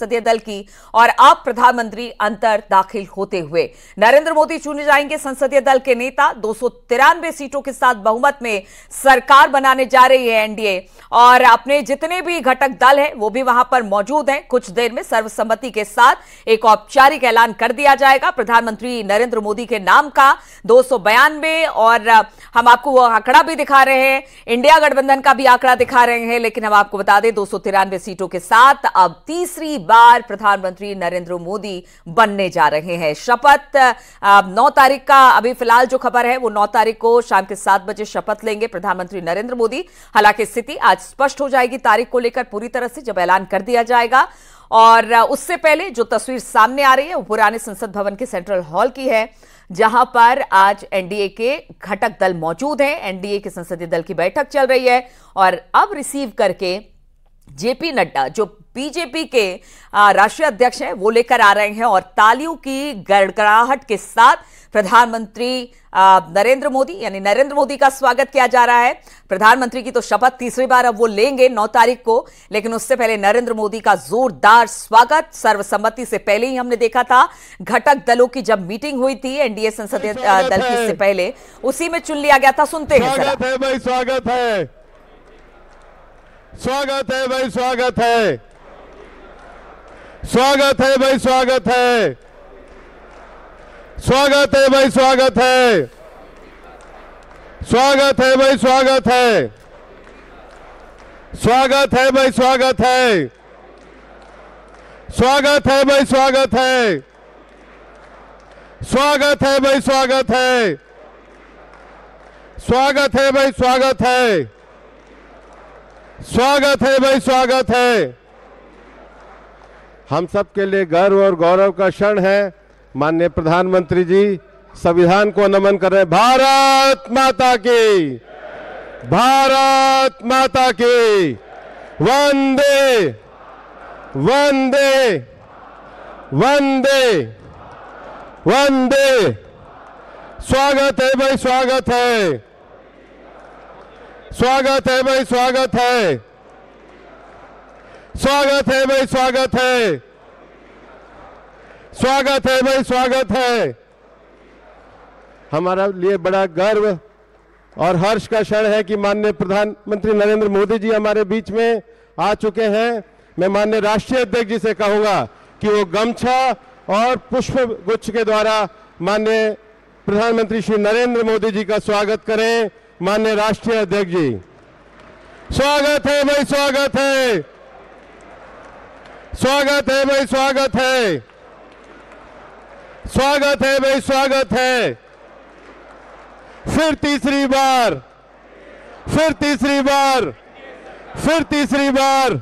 संसदीय दल की और अब प्रधानमंत्री अंतर दाखिल होते हुए। नरेंद्र मोदी चुने जाएँगे संसदीय दल के नेता। दो सीटों के साथ बहुमत में सरकार बनाने जा रही है एनडीए। और अपने जितने भी घटक दल हैं, वो भी वहाँ पर मौजूद हैं। कुछ देर में सर्वसम्मति के साथ एक औपचारिक ऐलान कर दिया जाएगा। प्रधानमंत्री नरेंद्र मोदी के नाम का दो और हम आपको वो आंकड़ा भी दिखा रहे हैं। इंडिया गठबंधन का भी आंकड़ा दिखा रहे हैं, लेकिन हम आपको बता दें, दो सौ तिरानवे सीटों के साथ अब तीसरी बार प्रधानमंत्री नरेंद्र मोदी बनने जा रहे हैं। शपथ नौ तारीख का अभी फ़िलहाल जो खबर है, वो नौ तारीख को शाम के सात बजे शपथ लेंगे प्रधानमंत्री नरेंद्र मोदी। हालाँकि स्थिति आज स्पष्ट हो जाएगी तारीख को लेकर पूरी तरह से, जब ऐलान कर दिया जाएगा। और उससे पहले जो तस्वीर सामने आ रही है, वो पुराने संसद भवन के सेंट्रल हॉल की है, जहाँ पर आज एनडीए के घटक दल मौजूद हैं। एनडीए के संसदीय दल की बैठक चल रही है और अब रिसीव करके जेपी नड्डा जो बीजेपी के राष्ट्रीय अध्यक्ष हैं वो लेकर आ रहे हैं और तालियों की गड़गड़ाहट के साथ प्रधानमंत्री नरेंद्र मोदी यानी नरेंद्र मोदी का स्वागत किया जा रहा है। प्रधानमंत्री की तो शपथ तीसरी बार अब वो लेंगे नौ तारीख को लेकिन उससे पहले नरेंद्र मोदी का जोरदार स्वागत सर्वसम्मति से पहले ही हमने देखा था। घटक दलों की जब मीटिंग हुई थी एनडीए संसदीय दल की से पहले उसी में चुन लिया गया था। सुनते हैं स्वागत है भाई स्वागत है। स्वागत है भाई, स्वागत है। स्वागत है भाई, स्वागत है। स्वागत है भाई, स्वागत है। स्वागत है भाई, स्वागत है। स्वागत है भाई, स्वागत है। स्वागत है भाई, स्वागत है। स्वागत है भाई, स्वागत है। स्वागत है भाई, स्वागत है। स्वागत है भाई, स्वागत है। हम सब के लिए गर्व और गौरव का क्षण है। माननीय प्रधानमंत्री जी, संविधान को नमन कर रहे भारत माता की। भारत माता की। वंदे वंदे वंदे वंदे। स्वागत है भाई, स्वागत है। स्वागत है भाई, स्वागत है। स्वागत है भाई, स्वागत है। स्वागत है भाई, स्वागत है। हमारा लिए बड़ा गर्व और हर्ष का क्षण है कि माननीय प्रधानमंत्री नरेंद्र मोदी जी हमारे बीच में आ चुके हैं। मैं माननीय राष्ट्रीय अध्यक्ष जी से कहूँगा कि वो गमछा और पुष्प गुच्छ के द्वारा माननीय प्रधानमंत्री श्री नरेंद्र मोदी जी का स्वागत करें। माननीय राष्ट्रीय अध्यक्ष जी। स्वागत है भाई, स्वागत है। स्वागत है भाई, स्वागत है। स्वागत है भाई, स्वागत है। फिर तीसरी बार, फिर तीसरी बार, फिर तीसरी बार।